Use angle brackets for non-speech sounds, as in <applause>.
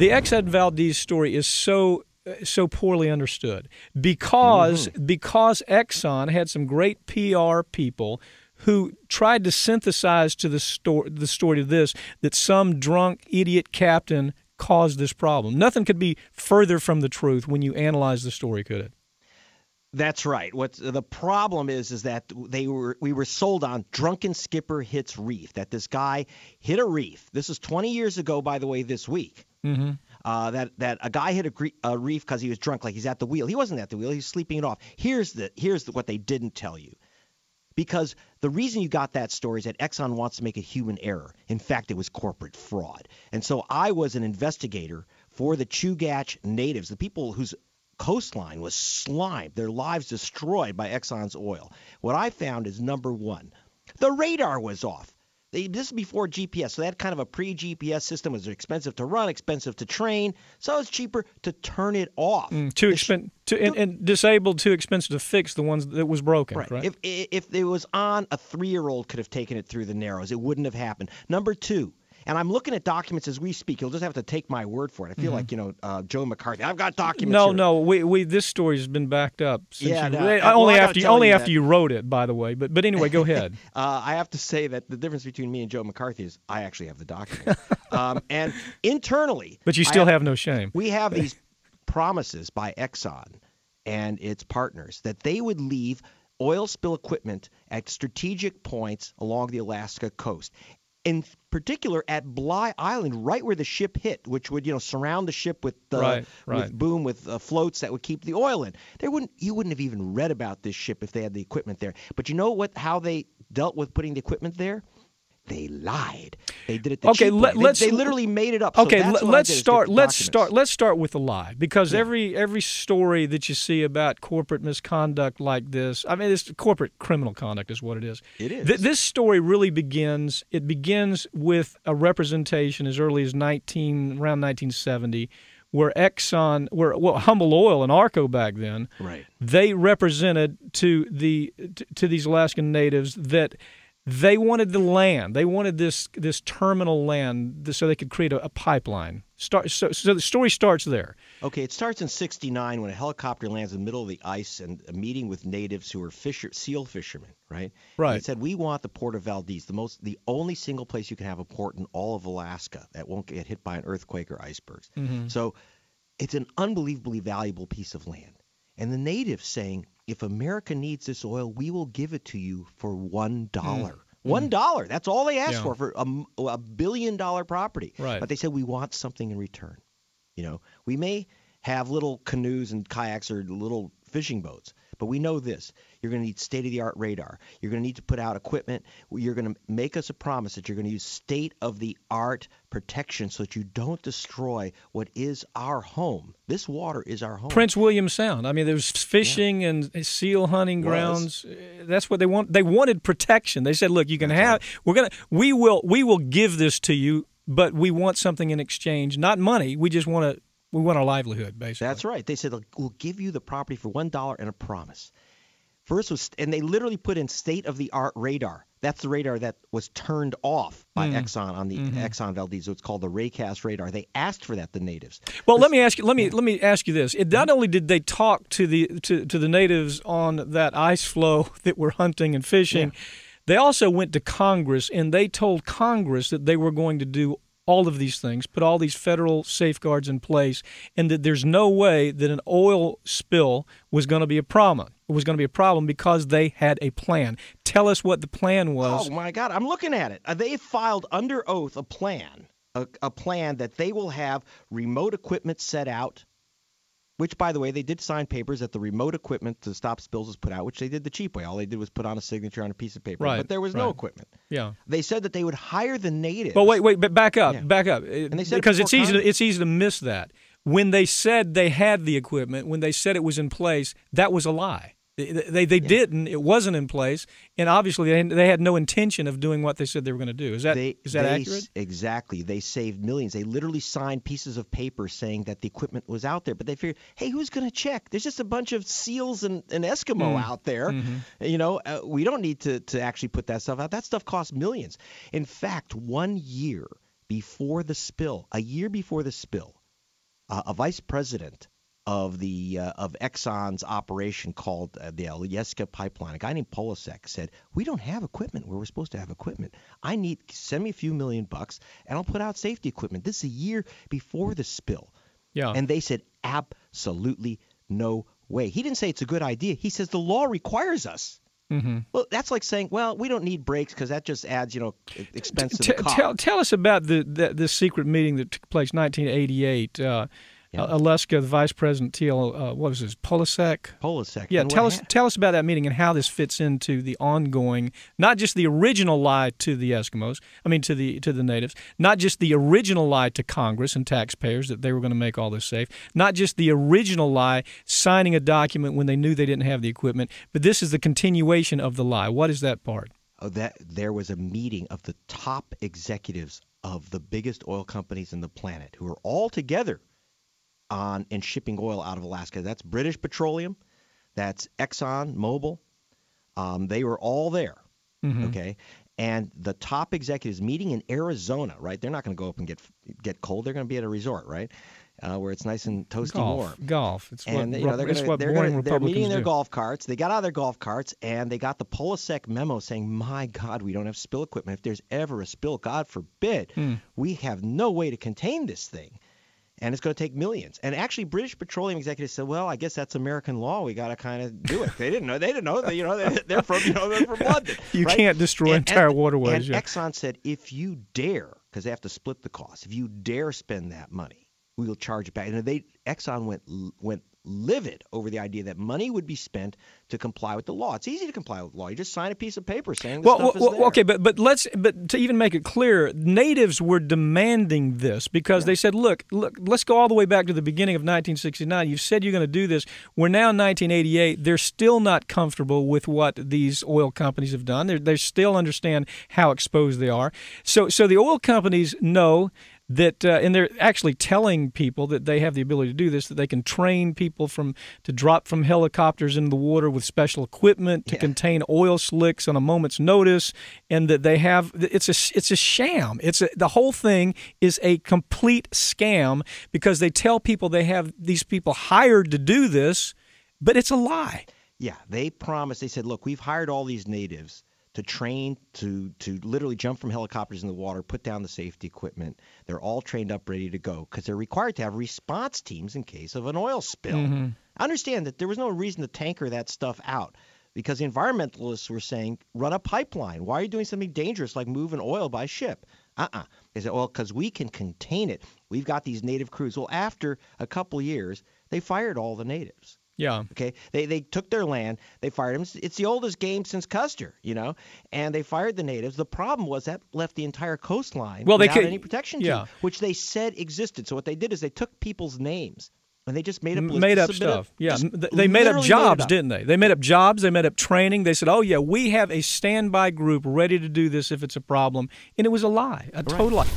The Exxon Valdez story is so so poorly understood because Mm-hmm. because Exxon had some great PR people who tried to synthesize to the story the story of this that some drunk idiot captain caused this problem. Nothing could be further from the truth when you analyze the story, could it? That's right. What the problem is is that they were we were sold on drunken skipper hits reef. That this guy hit a reef. This is 20 years ago, by the way, this week. Mm-hmm. Uh, that that a guy hit a, gre- a reef because he was drunk, like he's at the wheel. He wasn't at the wheel. He's sleeping it off. Here's the here's the, what they didn't tell you. Because the reason you got that story is that Exxon wants to make a human error. In fact, it was corporate fraud. And so I was an investigator for the Chugach natives, the people whose coastline was slimed, their lives destroyed by Exxon's oil. What I found is number one, the radar was off. They, this is before GPS, so that kind of a pre-GPS system. Was expensive to run, expensive to train, so it's cheaper to turn it off. Mm, too expen- too, and, and disabled, too expensive to fix the ones that was broken. Right. Right. If if it was on, a three-year-old could have taken it through the Narrows. It wouldn't have happened. Number two, and I'm looking at documents as we speak. You'll just have to take my word for it. I feel like you know uh, Joe McCarthy. I've got documents. Mm-hmm. no, here. no, we, we this story's been backed up. Since Yeah, you, no, eh, well, only after you, only you after that- you wrote it, by the way. But but anyway, go ahead. <laughs> Uh, I have to say that the difference between me and Joe McCarthy is I actually have the document. um, <laughs> and internally, But you still have no shame. We have these <laughs> promises by Exxon and its partners that they would leave oil spill equipment at strategic points along the Alaska coast. In particular, at Bligh Island, right where the ship hit, which would you know surround the ship with uh, Right, right. with boom with uh, floats that would keep the oil in. There wouldn't you wouldn't have even read about this ship if they had the equipment there. But you know what? How they dealt with putting the equipment there? They lied. They did it the Okay, let- way. They- let's- They, literally made it up. So Okay, that's let, what I let's did, is get start. Let's documents. start. Let's start with the lie because hmm. every every story that you see about corporate misconduct like this, I mean, it's corporate criminal conduct is what it is. It is. Th- this story really begins. It begins with a representation as early as 19 around 1970, where Exxon, where well, Humble Oil and Arco back then, Right. they represented to the to, to these Alaskan natives that they wanted the land. They wanted this this terminal land so they could create a, a pipeline. Start so, so the story starts there. Okay, it starts in '69 when a helicopter lands in the middle of the ice and a meeting with natives who are fisher, seal fishermen, right? Right. They said we want the port of Valdez, the most, the only single place you can have a port in all of Alaska that won't get hit by an earthquake or icebergs. Mm-hmm. So, it's an unbelievably valuable piece of land, and the natives saying, if America needs this oil, we will give it to you for one dollar. One dollar. That's all they asked Mm. Yeah. for for a billion dollar property. Right. But they said we want something in return. You know, we may have little canoes and kayaks or little fishing boats, but we know this. You're going to need state of the art radar. You're going to need to put out equipment. You're going to make us a promise that you're going to use state of the art protection so that you don't destroy what is our home. This water is our home. Prince William Sound. I mean, there's fishing and seal hunting grounds. Uh, That's what they want. They wanted protection. They said, "Look, you can have. We're gonna. We will. We will give this to you, but we want something in exchange. Not money. We just want to. We want our livelihood, basically. That's right. They said we'll give you the property for one dollar and a promise. First was, and they literally put in state of the art radar. That's the radar that was turned off by Hmm. Exxon on the Mm-hmm. Exxon Valdez. So it's called the Raycas radar. They asked for that, the natives. Well, let me ask you. Let me let me ask you this. It, not only did they talk to the to, to the natives on that ice floe <laughs> that were hunting and fishing, they also went to Congress and they told Congress that they were going to do all of these things, put all these federal safeguards in place, and that there's no way that an oil spill was going to be a problem. It was going to be a problem because they had a plan. Tell us what the plan was. Oh my God, I'm looking at it. Uh, They filed under oath a plan, a, a plan that they will have remote equipment set out. Which, by the way, they did sign papers that the remote equipment to stop spills was put out, which they did the cheap way. All they did was put on a signature on a piece of paper. Right, But there was no equipment. yeah. They said that they would hire the native. But wait, wait, but back up, Yeah. back up, And they said because it's easy. To, it's easy to miss that. When they said they had the equipment, when they said it was in place, that was a lie. They they, they didn't. It wasn't in place, and obviously they, they had no intention of doing what they said they were going to do. Is that is They, that they accurate? Exactly. They saved millions. They literally signed pieces of paper saying that the equipment was out there, but they figured, hey, who's going to check? There's just a bunch of seals and, and Eskimo Mm. out there. Mm-hmm. You know, uh, we don't need to, to actually put that stuff out. That stuff costs millions. In fact, one year before the spill, a year before the spill, uh, a vice president of the uh, of Exxon's operation called uh, the Alyeska pipeline, a guy named Polasek said, "We don't have equipment where we're supposed to have equipment. I need send me a few million bucks and I'll put out safety equipment." This is a year before the spill. Yeah. And they said, "Absolutely no way." He didn't say it's a good idea. He says the law requires us. Mm-hmm. Well, that's like saying, well, we don't need brakes because that just adds, you know, expense to the car. Tell, tell us about the, the this secret meeting that took place in 1988. Uh, yeah. Alyeska, the vice president, TL, uh, what was this, Polasek? Polasek. Yeah, tell us tell us about that meeting and how this fits into the ongoing, not just the original lie to the Eskimos, I mean to the to the natives, not just the original lie to Congress and taxpayers that they were going to make all this safe, not just the original lie signing a document when they knew they didn't have the equipment, but this is the continuation of the lie. What is that part? Oh, that there was a meeting of the top executives of the biggest oil companies in the planet who are all together on and shipping oil out of Alaska. That's British Petroleum, that's Exxon Mobil. Um, they were all there. Mm-hmm. Okay, and the top executives meeting in Arizona. Right, they're not going to go up and get get cold. They're going to be at a resort, right? Uh, where it's nice and toasty golf, warm. Golf. It's and what, you know, they're, gonna, they're, gonna, they're meeting in their golf carts. They got out of their golf carts and they got the Polasek memo saying, "My God, we don't have spill equipment. If there's ever a spill, God forbid, Hmm. we have no way to contain this thing." And it's going to take millions. And actually, British Petroleum executives said, "Well, I guess that's American law. We got to kind of do it." They didn't know. They didn't know. They, you know, they, <laughs> are from you know they're from London. <laughs> You right? can't destroy and, entire and, waterways. And yeah. Exxon said, "If you dare, because they have to split the cost. If you dare spend that money, we will charge it back." And they Exxon went went livid over the idea that money would be spent to comply with the law. It's easy to comply with the law. You just sign a piece of paper saying the well, stuff well, is there. okay, but but let's but to even make it clear, natives were demanding this because Yeah. they said, "Look, look, let's go all the way back to the beginning of 1969. You've said you're going to do this. We're now in 1988. They're still not comfortable with what these oil companies have done. They they still understand how exposed they are. So so the oil companies know that uh, and they're actually telling people that they have the ability to do this that they can train people from to drop from helicopters into the water with special equipment to Yeah. contain oil slicks on a moment's notice and that they have it's a it's a sham it's a, the whole thing is a complete scam because they tell people they have these people hired to do this but it's a lie Yeah, they promised. They said, "Look, we've hired all these natives to train to to literally jump from helicopters in the water, put down the safety equipment. They're all trained up, ready to go because they're required to have response teams in case of an oil spill." Mm-hmm. I understand that there was no reason to tanker that stuff out because the environmentalists were saying, "Run a pipeline. Why are you doing something dangerous like moving oil by ship?" Uh-uh. They said, "Well, because we can contain it. We've got these native crews." Well, after a couple years, they fired all the natives. Yeah Okay, they they took their land, they fired them. It's the oldest game since Custer, you know, and they fired the natives. The problem was that left the entire coastline Well, they without could- any protection, yeah. team, which they said existed. So what they did is they took people's names and they just made up made up stuff. Yeah, Just m- th- they made up jobs, it up. didn't they? They made up jobs. They made up training. They said, "Oh yeah, we have a standby group ready to do this if it's a problem," and it was a lie, a total lie.